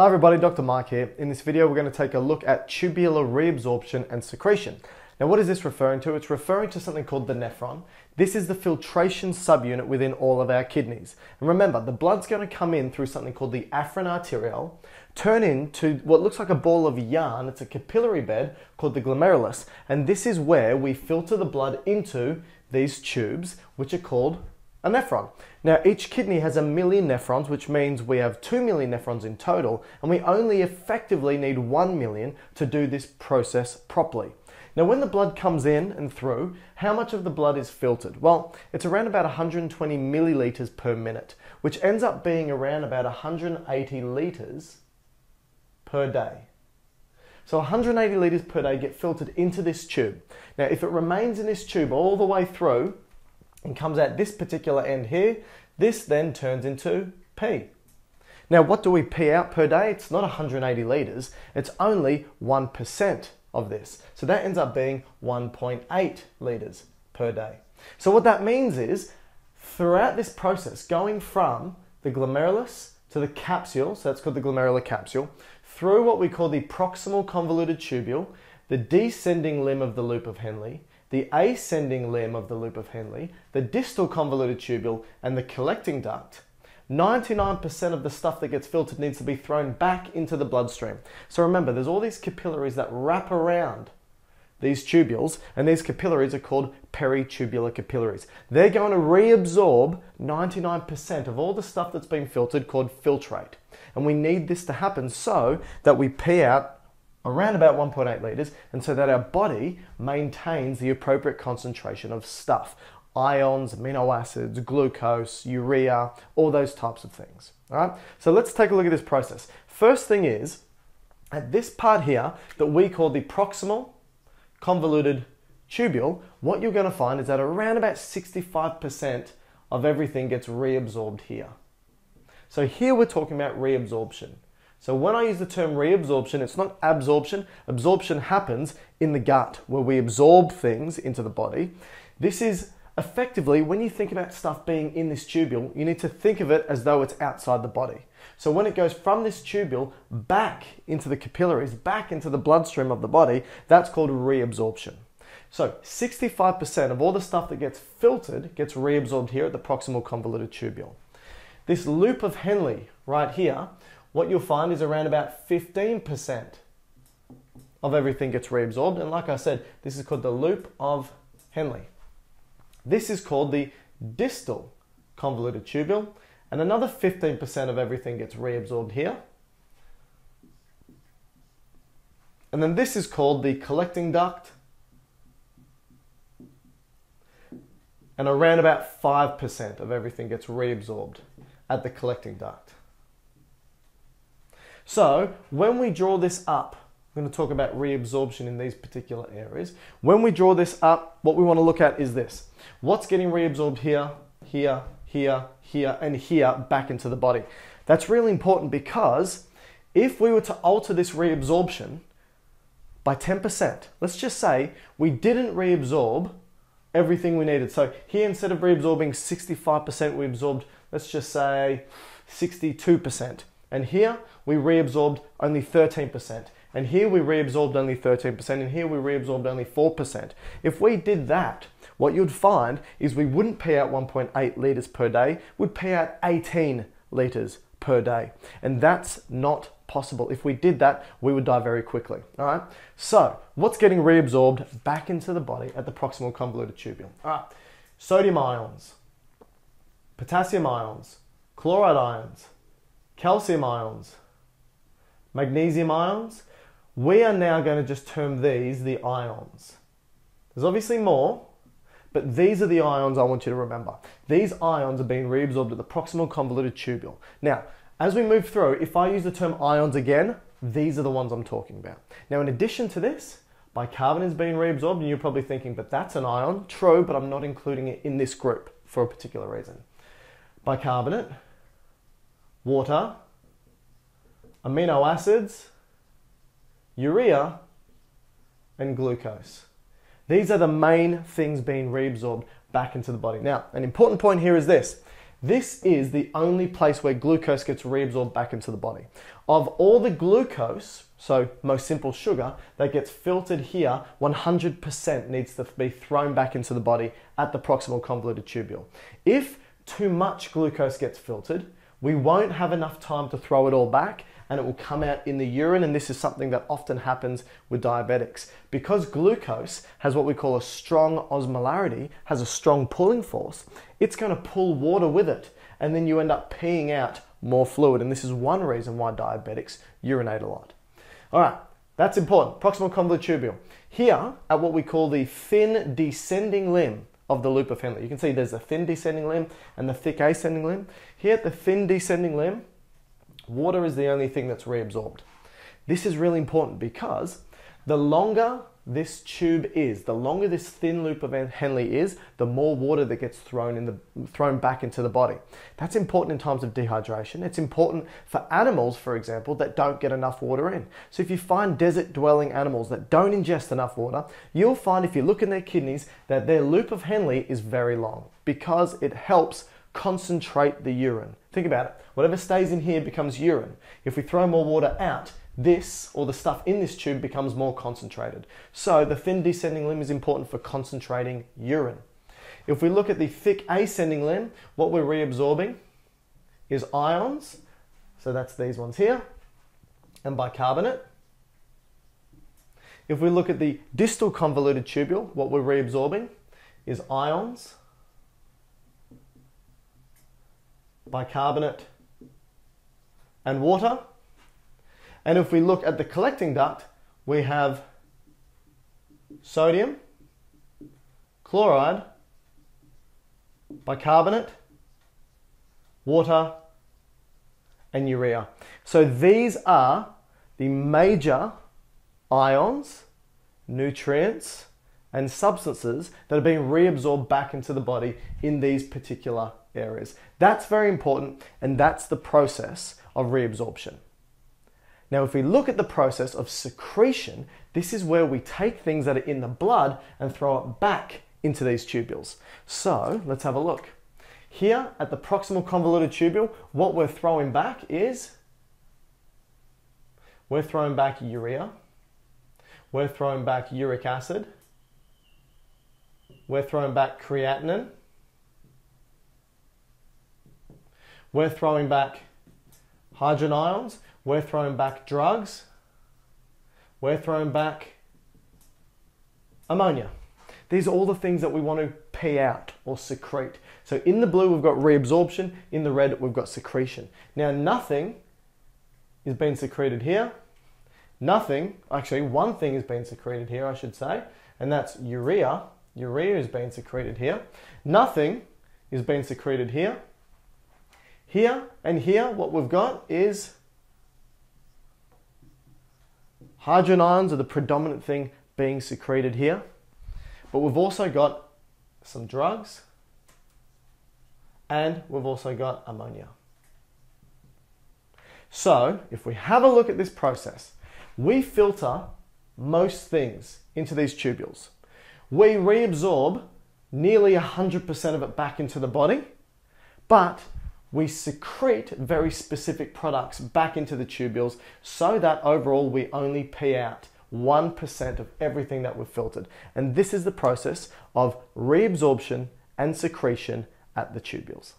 Hi everybody, Dr. Mike here. In this video, we're going to take a look at tubular reabsorption and secretion. Now, what is this referring to? It's referring to something called the nephron. This is the filtration subunit within all of our kidneys. And remember, the blood's going to come in through something called the afferent arteriole, turn into what looks like a ball of yarn. It's a capillary bed called the glomerulus. And this is where we filter the blood into these tubes, which are called a nephron. Now, each kidney has a million nephrons, which means we have 2 million nephrons in total, and we only effectively need 1 million to do this process properly. Now, when the blood comes in and through, how much of the blood is filtered? Well, it's around about 120 milliliters per minute, which ends up being around about 180 liters per day. So 180 liters per day get filtered into this tube. Now, if it remains in this tube all the way through, and comes out this particular end here, this then turns into P. Now, what do we pee out per day? It's not 180 litres, it's only 1% of this. So that ends up being 1.8 litres per day. So what that means is, throughout this process, going from the glomerulus to the capsule, so that's called the glomerular capsule, through what we call the proximal convoluted tubule, the descending limb of the loop of Henle, the ascending limb of the loop of Henle, the distal convoluted tubule, and the collecting duct, 99% of the stuff that gets filtered needs to be thrown back into the bloodstream. So remember, there's all these capillaries that wrap around these tubules, and these capillaries are called peritubular capillaries. They're going to reabsorb 99% of all the stuff that's been filtered called filtrate. And we need this to happen so that we pee out around about 1.8 litres, and so that our body maintains the appropriate concentration of stuff ions, amino acids, glucose, urea, all those types of things. All right, so let's take a look at this process. First thing is, at this part here that we call the proximal convoluted tubule, what you're going to find is that around about 65% of everything gets reabsorbed here. So here we're talking about reabsorption. So when I use the term reabsorption, it's not absorption. Absorption happens in the gut where we absorb things into the body. This is effectively when you think about stuff being in this tubule, you need to think of it as though it's outside the body. So when it goes from this tubule back into the capillaries, back into the bloodstream of the body, that's called reabsorption. So 65% of all the stuff that gets filtered gets reabsorbed here at the proximal convoluted tubule. This loop of Henle right here what you'll find is around about 15% of everything gets reabsorbed. And like I said, this is called the loop of Henle. This is called the distal convoluted tubule. And another 15% of everything gets reabsorbed here. And then this is called the collecting duct. And around about 5% of everything gets reabsorbed at the collecting duct. So when we draw this up, I'm going to talk about reabsorption in these particular areas. When we draw this up, what we want to look at is this. What's getting reabsorbed here, here, here, here, and here back into the body? That's really important because if we were to alter this reabsorption by 10%, let's just say we didn't reabsorb everything we needed. So here, instead of reabsorbing 65%, we absorbed, let's just say 62%. And here we reabsorbed only 13%. And here we reabsorbed only 13%, and here we reabsorbed only 4%. If we did that, what you'd find is we wouldn't pee out 1.8 litres per day, we'd pee out 18 litres per day. And that's not possible. If we did that, we would die very quickly. All right. So, what's getting reabsorbed back into the body at the proximal convoluted tubule? All right. Sodium ions, potassium ions, chloride ions, calcium ions, magnesium ions. We are now going to just term these the ions. There's obviously more, but these are the ions I want you to remember. These ions are being reabsorbed at the proximal convoluted tubule. Now, as we move through, if I use the term ions again, these are the ones I'm talking about. Now, in addition to this, bicarbonate is being reabsorbed, and you're probably thinking, but that's an ion. True, but I'm not including it in this group for a particular reason. Bicarbonate, water, amino acids, urea, and glucose. These are the main things being reabsorbed back into the body. Now, an important point here is this. This is the only place where glucose gets reabsorbed back into the body. Of all the glucose, so most simple sugar, that gets filtered here, 100% needs to be thrown back into the body at the proximal convoluted tubule. If too much glucose gets filtered, we won't have enough time to throw it all back and it will come out in the urine. And this is something that often happens with diabetics. Because glucose has what we call a strong osmolarity, has a strong pulling force, it's going to pull water with it. And then you end up peeing out more fluid. And this is one reason why diabetics urinate a lot. All right, that's important. Proximal convoluted tubule. Here at what we call the thin descending limb of the loop of Henle. You can see there's a thin descending limb and the thick ascending limb. Here at the thin descending limb, Water is the only thing that's reabsorbed. This is really important because the longer this tube is, the longer this thin loop of Henle is, the more water that gets thrown in the thrown back into the body. That's important in times of dehydration. It's important for animals, for example, that don't get enough water in. So if you find desert dwelling animals that don't ingest enough water, you'll find if you look in their kidneys that their loop of Henle is very long because it helps concentrate the urine. Think about it. Whatever stays in here becomes urine. If we throw more water out, this or the stuff in this tube becomes more concentrated. So the thin descending limb is important for concentrating urine. If we look at the thick ascending limb, what we're reabsorbing is ions. So that's these ones here, and bicarbonate. If we look at the distal convoluted tubule, what we're reabsorbing is ions bicarbonate, and water. And if we look at the collecting duct, we have sodium, chloride, bicarbonate, water, and urea. So these are the major ions, nutrients, and substances that are being reabsorbed back into the body in these particular areas. That's very important, and that's the process of reabsorption. Now, if we look at the process of secretion, this is where we take things that are in the blood and throw it back into these tubules. So let's have a look. Here at the proximal convoluted tubule, what we're throwing back is we're throwing back urea, we're throwing back uric acid, we're throwing back creatinine, We're throwing back hydrogen ions. We're throwing back drugs. We're throwing back ammonia. These are all the things that we want to pee out or secrete. So in the blue, we've got reabsorption. In the red, we've got secretion. Now, nothing is being secreted here. Nothing, actually, one thing is being secreted here, I should say, and that's urea. Urea is being secreted here. Nothing is being secreted here. Here and here, what we've got is hydrogen ions are the predominant thing being secreted here. But we've also got some drugs and we've also got ammonia. So if we have a look at this process, we filter most things into these tubules. We reabsorb nearly 100% of it back into the body, but we secrete very specific products back into the tubules so that overall we only pee out 1% of everything that we've filtered. And this is the process of reabsorption and secretion at the tubules.